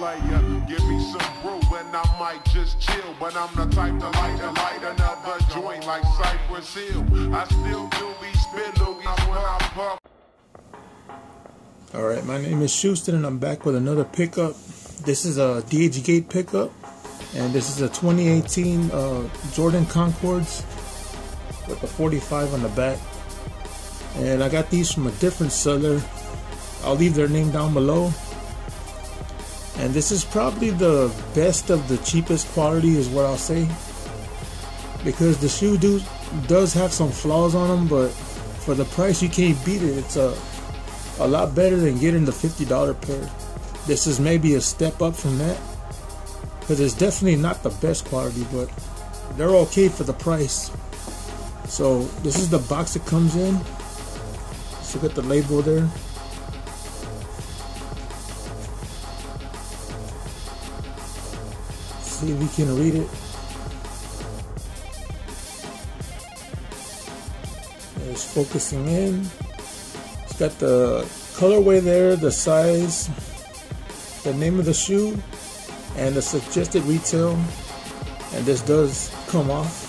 Player, give me some brew and I might just chill. But I'm the type to light and light another joint like Cypress Hill. I still do be spit loogies when I puff. Alright, my name is Houston and I'm back with another pickup. This is a DH Gate pickup and this is a 2018 uh, Jordan Concords with the 45 on the back. And I got these from a different seller. I'll leave their name down below. And this is probably the best of the cheapest quality is what I'll say. Because the shoe do, does have some flaws on them, but for the price you can't beat it. It's a a lot better than getting the $50 pair. This is maybe a step up from that. Because it's definitely not the best quality, but they're okay for the price. So this is the box it comes in. Let's look at the label there. See if we can read it. It's focusing in. It's got the colorway there, the size, the name of the shoe, and the suggested retail. And this does come off.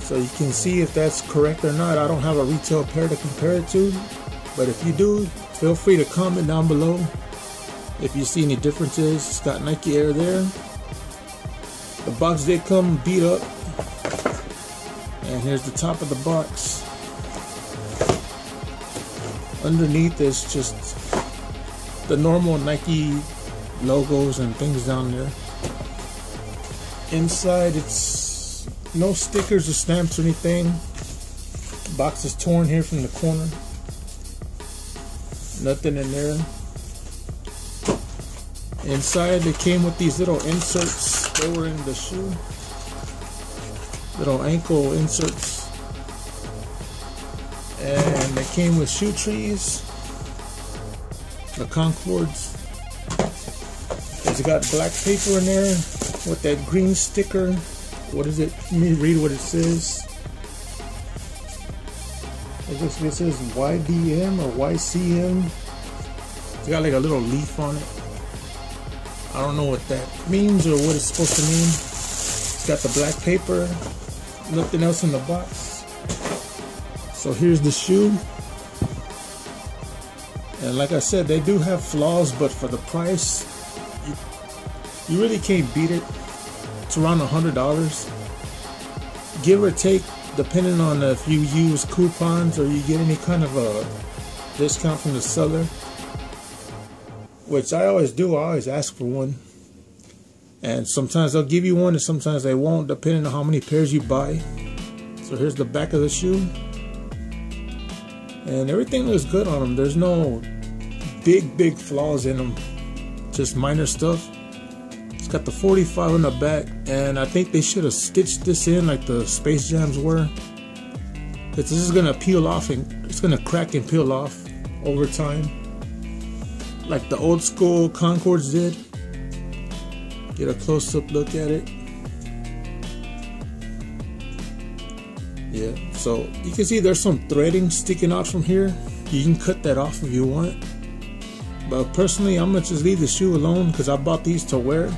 So you can see if that's correct or not. I don't have a retail pair to compare it to. But if you do, feel free to comment down below if you see any differences. It's got Nike Air there. The box did come beat up. And here's the top of the box. Underneath is just the normal Nike logos and things down there. Inside it's no stickers or stamps or anything. Box is torn here from the corner. Nothing in there. Inside they came with these little inserts. They were in the shoe. Little ankle inserts. And they came with shoe trees. The Concords. It's got black paper in there with that green sticker. What is it? Let me read what it says. I guess it says YDM or YCM. It's got like a little leaf on it. I don't know what that means or what it's supposed to mean. It's got the black paper, nothing else in the box. So here's the shoe. And like I said, they do have flaws, but for the price, you, you really can't beat it. It's around a hundred dollars, give or take, depending on if you use coupons or you get any kind of a discount from the seller which I always do. I always ask for one. And sometimes they'll give you one and sometimes they won't, depending on how many pairs you buy. So here's the back of the shoe. And everything looks good on them. There's no big, big flaws in them. Just minor stuff. It's got the 45 on the back. And I think they should have stitched this in like the Space Jams were. But This is going to peel off and it's going to crack and peel off over time like the old school Concords did. Get a close up look at it. Yeah, so you can see there's some threading sticking out from here. You can cut that off if you want. But personally, I'm gonna just leave the shoe alone because I bought these to wear.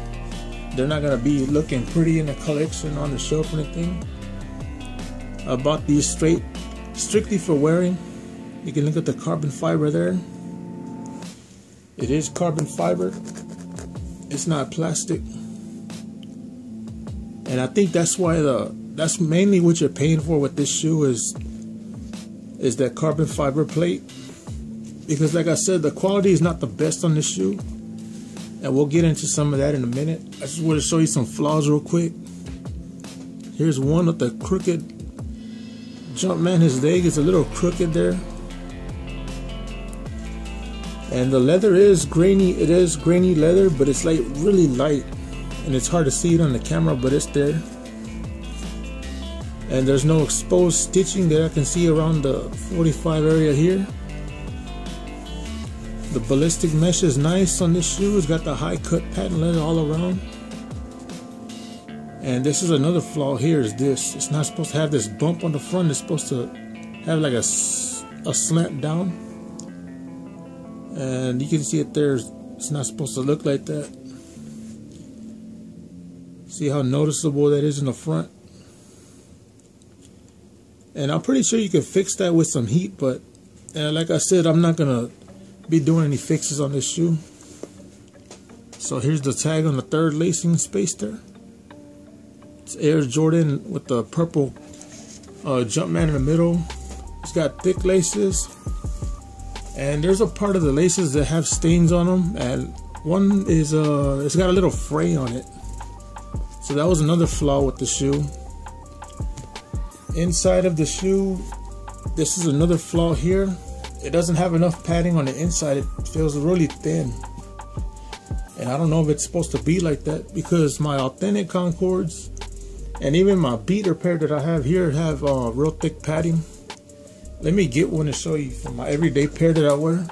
They're not gonna be looking pretty in the collection on the shelf or anything. I bought these straight, strictly for wearing. You can look at the carbon fiber there. It is carbon fiber. It's not plastic. And I think that's why the that's mainly what you're paying for with this shoe is is that carbon fiber plate. Because like I said, the quality is not the best on this shoe. And we'll get into some of that in a minute. I just want to show you some flaws real quick. Here's one with the crooked Jumpman. His leg is a little crooked there and the leather is grainy it is grainy leather but it's like really light and it's hard to see it on the camera but it's there. And there's no exposed stitching that I can see around the 45 area here. The ballistic mesh is nice on this shoe. It's got the high cut patent leather all around. And this is another flaw here is this. It's not supposed to have this bump on the front. It's supposed to have like a, a slant down and you can see it there It's not supposed to look like that. See how noticeable that is in the front? And I'm pretty sure you can fix that with some heat, but like I said, I'm not gonna be doing any fixes on this shoe. So here's the tag on the third lacing space there. It's Air Jordan with the purple uh, Jumpman in the middle. It's got thick laces. And there's a part of the laces that have stains on them. And one is, uh, it's got a little fray on it. So that was another flaw with the shoe. Inside of the shoe, this is another flaw here. It doesn't have enough padding on the inside. It feels really thin. And I don't know if it's supposed to be like that because my authentic Concords and even my beater pair that I have here have uh, real thick padding. Let me get one to show you for my everyday pair that I wear.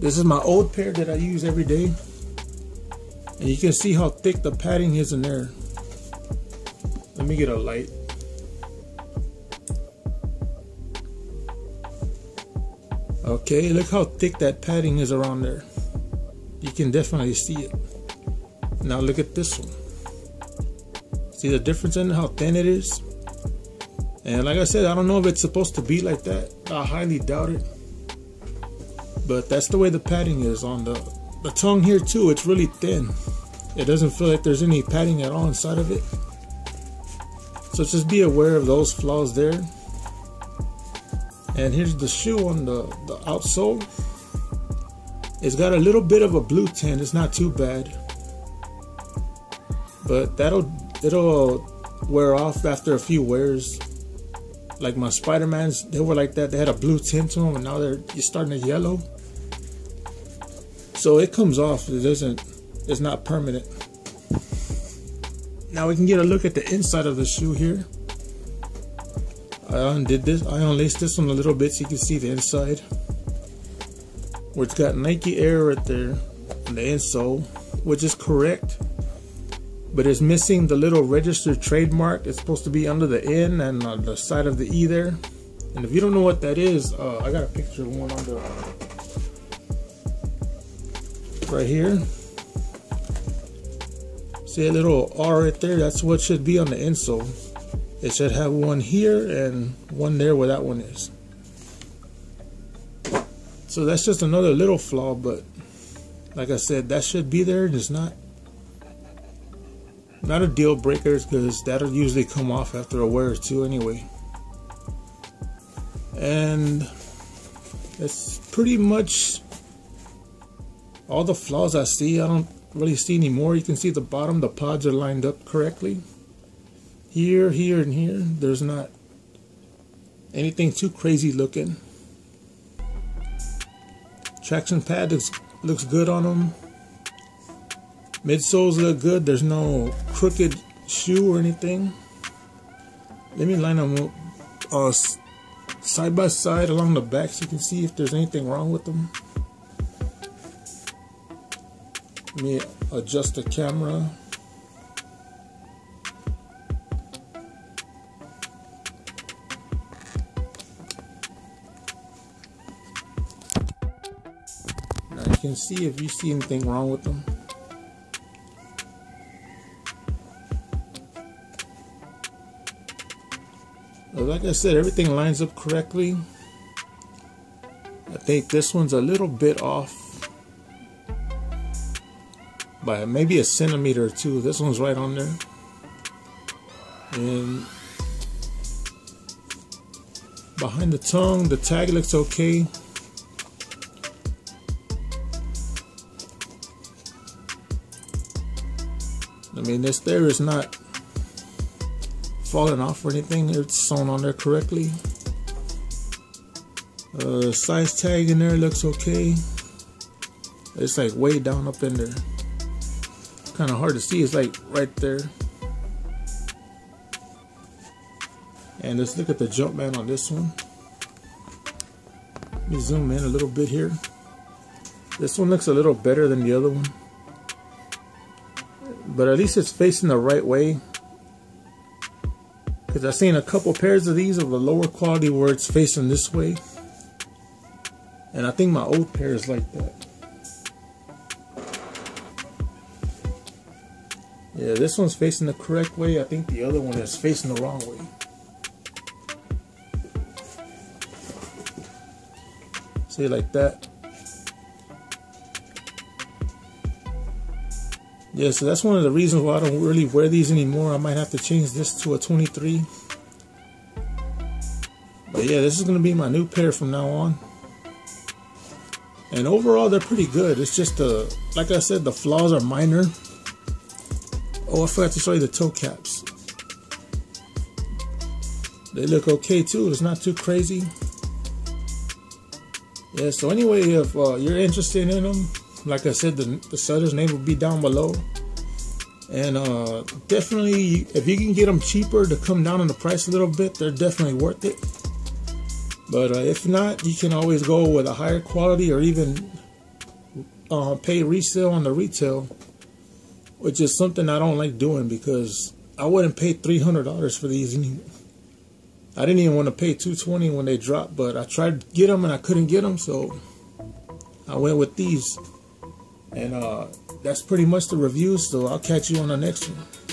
This is my old pair that I use every day. And you can see how thick the padding is in there. Let me get a light. Okay, look how thick that padding is around there. You can definitely see it. Now look at this one. See the difference in how thin it is? And like I said, I don't know if it's supposed to be like that. I highly doubt it. But that's the way the padding is on the the tongue here too. It's really thin. It doesn't feel like there's any padding at all inside of it. So just be aware of those flaws there. And here's the shoe on the, the outsole. It's got a little bit of a blue tint. It's not too bad. But that'll it'll wear off after a few wears. Like my Spider-Mans, they were like that. They had a blue tint to them and now they're starting to yellow. So it comes off. It doesn't it's not permanent. Now we can get a look at the inside of the shoe here. I undid this, I unlaced this one a little bit so you can see the inside. Where it's got Nike Air right there on the insole, which is correct. But it's missing the little registered trademark. It's supposed to be under the N and on the side of the E there. And if you don't know what that is, uh, I got a picture of one on the right here. See a little R right there? That's what should be on the insole. It should have one here and one there where that one is. So that's just another little flaw, but like I said, that should be there. and It's not not a deal breaker because that'll usually come off after a wear or two anyway. And that's pretty much all the flaws I see. I don't really see any more. You can see the bottom, the pods are lined up correctly. Here, here, and here, there's not anything too crazy looking. Traction pad looks, looks good on them. Midsoles look good. There's no crooked shoe or anything. Let me line them up uh, side by side along the back so you can see if there's anything wrong with them. Let me adjust the camera. Now you can see if you see anything wrong with them. Like I said, everything lines up correctly. I think this one's a little bit off by maybe a centimeter or two. This one's right on there. And behind the tongue, the tag looks okay. I mean, this there is not falling off or anything. It's sewn on there correctly. Uh, size tag in there looks okay. It's like way down up in there. Kind of hard to see. It's like right there. And let's look at the Jumpman on this one. Let me zoom in a little bit here. This one looks a little better than the other one but at least it's facing the right way because I've seen a couple pairs of these of a lower quality where it's facing this way And I think my old pair is like that. Yeah, this one's facing the correct way. I think the other one is facing the wrong way. See, like that. Yeah, so that's one of the reasons why I don't really wear these anymore. I might have to change this to a 23. But yeah, this is going to be my new pair from now on. And overall, they're pretty good. It's just, uh, like I said, the flaws are minor. Oh, I forgot to show you the toe caps. They look okay too. It's not too crazy. Yeah, so anyway, if uh, you're interested in them, like I said, the, the seller's name will be down below. And uh, definitely, if you can get them cheaper to come down on the price a little bit, they're definitely worth it. But uh, if not, you can always go with a higher quality or even uh, pay resale on the retail, which is something I don't like doing because I wouldn't pay $300 for these. anymore. I didn't even want to pay 220 when they dropped, but I tried to get them and I couldn't get them, so I went with these. And uh, that's pretty much the review, so I'll catch you on the next one.